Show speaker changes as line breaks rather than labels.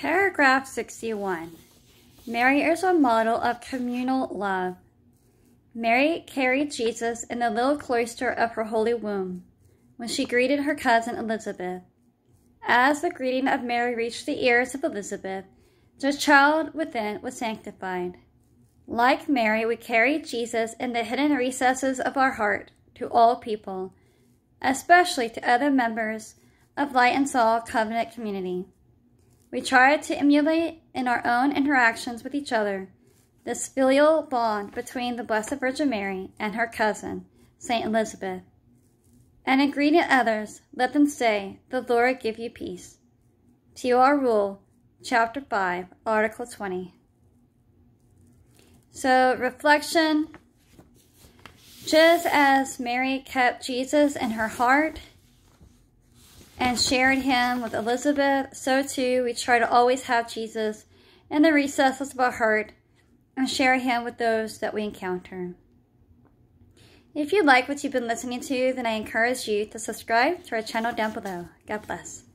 Paragraph 61. Mary is a model of communal love. Mary carried Jesus in the little cloister of her holy womb when she greeted her cousin Elizabeth. As the greeting of Mary reached the ears of Elizabeth, the child within was sanctified. Like Mary, we carry Jesus in the hidden recesses of our heart to all people, especially to other members of Light and Salt Covenant Community. We try to emulate in our own interactions with each other this filial bond between the Blessed Virgin Mary and her cousin, St. Elizabeth. And in greeting others, let them say, The Lord give you peace. T.O.R. Rule, Chapter 5, Article 20. So, reflection just as Mary kept Jesus in her heart and shared him with Elizabeth, so too we try to always have Jesus in the recesses of our heart and share him with those that we encounter. If you like what you've been listening to, then I encourage you to subscribe to our channel down below. God bless.